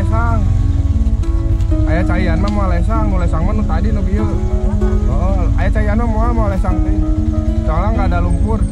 lah mau lesang ayah cayan mah mau lesang mau lesang mah tadi nu bieu. Oh ayah cayan mah mau mau lesang teh. Soalnya nggak ada lumpur.